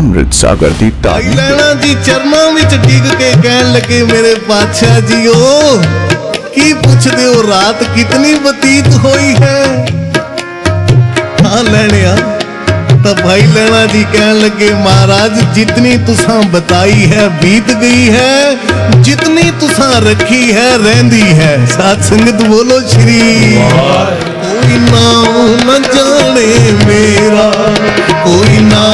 ਅੰਮ੍ਰਿਤ ਸਾਗਰ ਦੀ ਭਾਈ ਧਾਰੀ ਲੈਣਾ ਜੀ ਚਰਨਾਂ ਵਿੱਚ ਡਿੱਗ ਕੇ ਕਹਿਣ ਲੱਗੇ ਮੇਰੇ ਪਾਤਸ਼ਾਹ ਜੀਓ ਕੀ ਪੁੱਛਦੇ ਹੋ ਰਾਤ ਕਿਤਨੀ ਬਤੀਤ ਹੋਈ ਹੈ ਹਾਂ ਲੈਣਿਆ ਤਾਂ ਭਾਈ ਲੈਣਾ ਜੀ ਕਹਿਣ ਲੱਗੇ ਮਹਾਰਾਜ ਜਿਤਨੀ ਤੁਸਾਂ ਬਤਾਈ ਹੈ ਬੀਤ ਗਈ ਹੈ ਜਿਤਨੀ ਤੁਸਾਂ ਰੱਖੀ ਹੈ ਰਹਿੰਦੀ ਹੈ ਸਾਧ ਸੰਗਤ ਬੋਲੋ ਸ਼੍ਰੀ ਕੋਈ ਨਾਮ ਨ ਜਾਣੇ ਮੇਰਾ ਕੋਈ ਨਾਮ ਨ ਜਾਣੇ